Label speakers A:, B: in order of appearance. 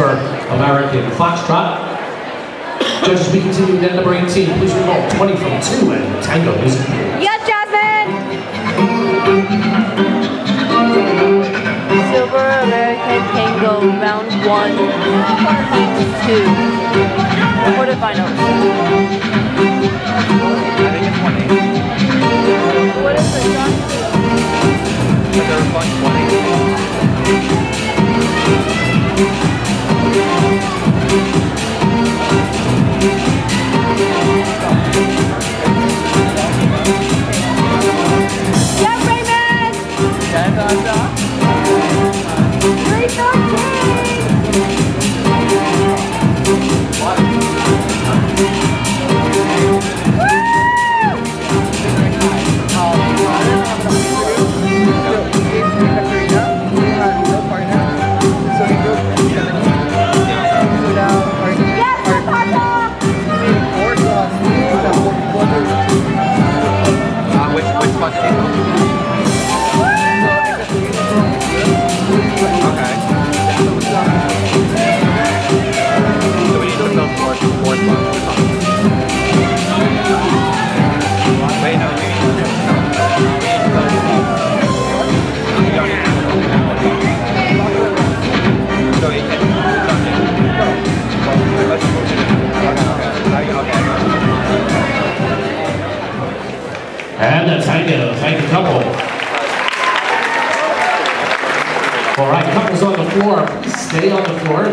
A: for American Foxtrot. Judges, we continue with number 18. Please recall 20 from 2 and Tango Music.
B: Yes, Jasmine! Silver American Tango, round one, two. Quarterfinals.
C: I think it's 20.
B: What is it, John?
C: But there was like 20. Da, da.
B: And
C: uh,
A: the Tango, thank you, couple. All right, couples on the floor, please stay on the floor.